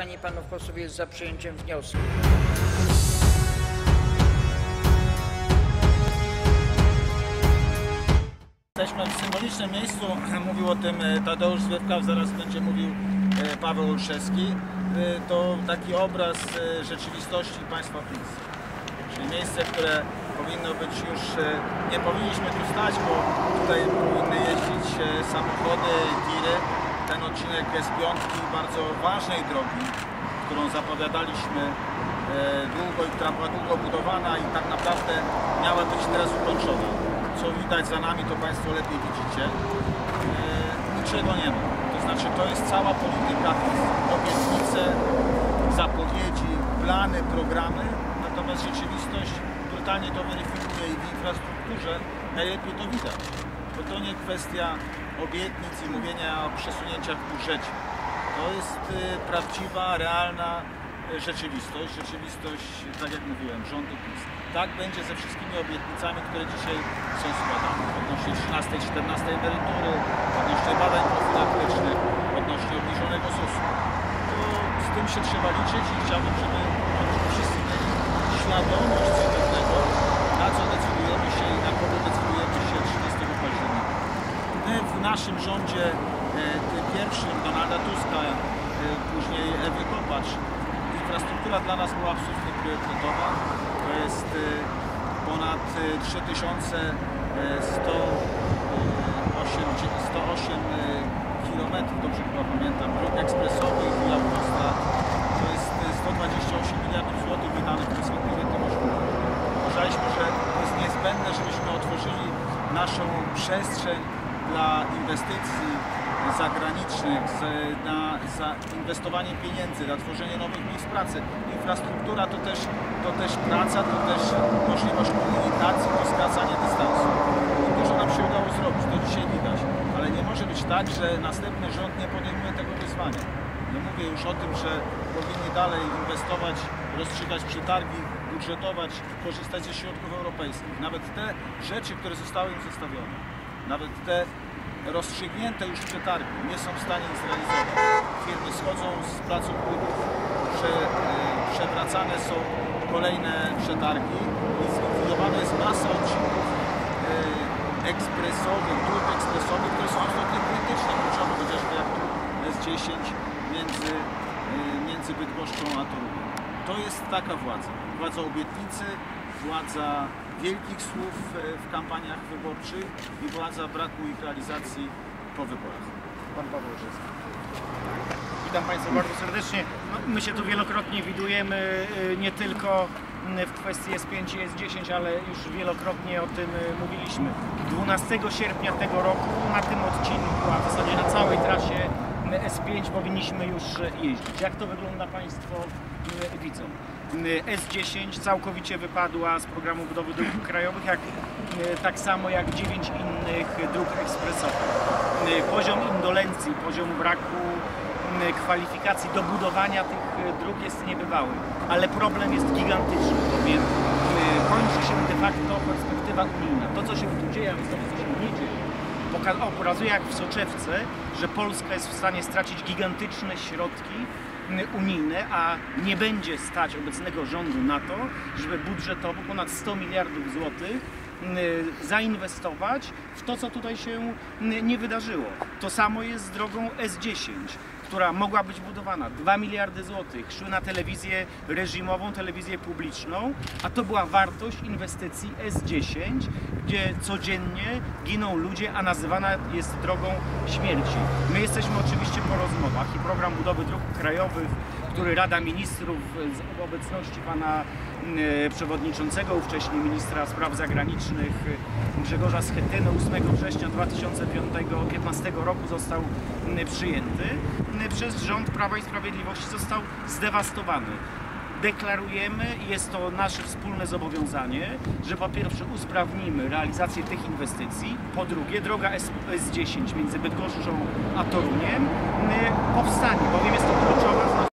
Pani i Panów Posłów jest za przyjęciem wniosku? Jesteśmy w symbolicznym miejscu, mówił o tym e, Tadeusz Zwiewka, zaraz będzie mówił e, Paweł Olszewski. E, To taki obraz rzeczywistości państwa PiS. Czyli miejsce, które powinno być już, nie powinniśmy tu stać, bo tutaj powinny jeździć samochody, tiry. Ten odcinek jest piątki bardzo ważnej drogi, którą zapowiadaliśmy e, długo i która była długo budowana i tak naprawdę miała być teraz ukończona. Co widać za nami, to Państwo lepiej widzicie. E, Niczego nie ma. To znaczy to jest cała polityka, obietnice, zapowiedzi, plany, programy, natomiast rzeczywistość brutalnie to weryfikuje i w infrastrukturze najlepiej to widać. Bo to nie kwestia obietnic i mówienia o przesunięciach w budżecie. To jest y, prawdziwa, realna y, rzeczywistość, rzeczywistość, tak jak mówiłem, rządu PiS. Tak będzie ze wszystkimi obietnicami, które dzisiaj są składane. Odnośnie 13, 14 emerytury, odnośnie badań profilaktycznych, odnośnie obniżonego ZUS-u. Z tym się trzeba liczyć i chciałbym, żeby wszyscy mieli świadomość co do tego, na co decydujemy się i na kogo decydujemy się 13 października. My w naszym rządzie e, pierwszym Donalda Tuska, e, później Ewy Kopacz, infrastruktura dla nas była absolutnie priorytetowa. To jest e, ponad e, 3108 108 km, dobrze chyba pamiętam, dróg ekspresowych i autostrad. To jest e, 128 miliardów złotych wydanych przez niewątpliwie tym. Uważaliśmy, że to jest niezbędne, żebyśmy otworzyli naszą przestrzeń dla inwestycji zagranicznych, z, na zainwestowanie pieniędzy, na tworzenie nowych miejsc pracy. Infrastruktura to też, to też praca, to też możliwość komunikacji, to skracanie dystansu. I dużo nam się udało zrobić, to dzisiaj widać. Ale nie może być tak, że następny rząd nie podejmuje tego wyzwania. Nie mówię już o tym, że powinni dalej inwestować, rozstrzygać przetargi, budżetować, korzystać ze środków europejskich. Nawet te rzeczy, które zostały im zostawione, nawet te rozstrzygnięte już przetargi nie są w stanie ich zrealizować. Firmy schodzą z pracowników, prze, e, przewracane są kolejne przetargi i zlikwidowana jest masa odcinków e, ekspresowych, dróg ekspresowych, które są absolutnie krytyczne, kluczowe, chociażby jak tu S10 między, e, między Bydgoszczą a Toruniem. To jest taka władza. Władza obietnicy, władza wielkich słów e, w kampaniach wyborczych i władza braku ich realizacji po wyborach. Pan Paweł Rzecki. Witam Państwa bardzo serdecznie. No, my się tu wielokrotnie widujemy, y, nie tylko w kwestii S5 i S10, ale już wielokrotnie o tym y, mówiliśmy. 12 sierpnia tego roku na tym odcinku, a w zasadzie na całej trasie y, S5 powinniśmy już jeździć. Jak to wygląda Państwo widzą? Y, S10 całkowicie wypadła z programu budowy dróg krajowych, jak, y, tak samo jak 9 innych dróg ekspresowych. Y, Poziom indolencji, poziom braku y, kwalifikacji do budowania tych y, dróg jest niebywały, ale problem jest gigantyczny, bowiem y, kończy się de facto perspektywa unijna. To, co się tu dzieje, a co się nie dzieje, pokazuje jak w soczewce, że Polska jest w stanie stracić gigantyczne środki y, unijne, a nie będzie stać obecnego rządu na to, żeby budżetowo ponad 100 miliardów złotych zainwestować w to, co tutaj się y, nie wydarzyło. To samo jest z drogą S10 która mogła być budowana. 2 miliardy złotych szły na telewizję reżimową, telewizję publiczną, a to była wartość inwestycji S10, gdzie codziennie giną ludzie, a nazywana jest drogą śmierci. My jesteśmy oczywiście po rozmowach i program budowy dróg krajowych, który Rada Ministrów z obecności pana przewodniczącego, ówcześnie ministra spraw zagranicznych e, Grzegorza Schetyny 8 września 2015 roku został przyjęty przez rząd Prawa i Sprawiedliwości został zdewastowany. Deklarujemy, jest to nasze wspólne zobowiązanie, że po pierwsze usprawnimy realizację tych inwestycji, po drugie droga S- S10 między Bydgoszczą a Toruniem powstanie, bowiem jest to kluczowa